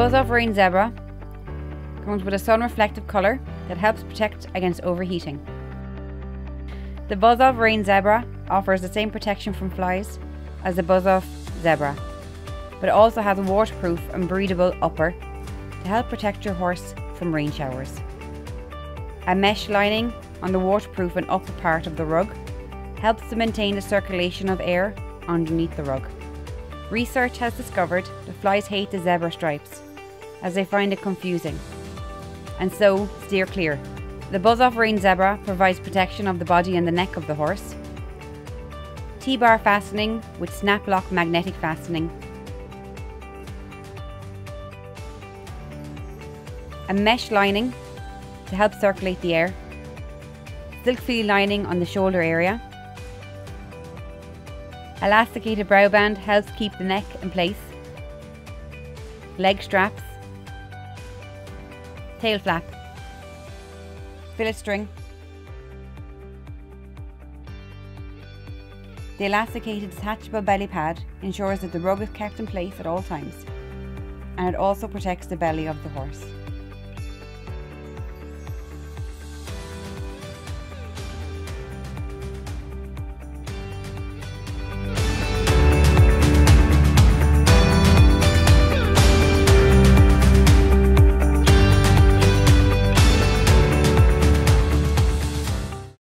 Off Rain Zebra comes with a sun reflective colour that helps protect against overheating. The Buzz Off Rain Zebra offers the same protection from flies as the Buzz Off Zebra, but it also has a waterproof and breathable upper to help protect your horse from rain showers. A mesh lining on the waterproof and upper part of the rug helps to maintain the circulation of air underneath the rug. Research has discovered that flies hate the zebra stripes as they find it confusing and so steer clear. The Buzz Off Rain Zebra provides protection of the body and the neck of the horse. T-bar fastening with snap lock magnetic fastening. A mesh lining to help circulate the air. Silk feel lining on the shoulder area Elasticated brow band helps keep the neck in place. Leg straps. Tail flap. Fillet string. The elasticated detachable belly pad ensures that the rug is kept in place at all times and it also protects the belly of the horse.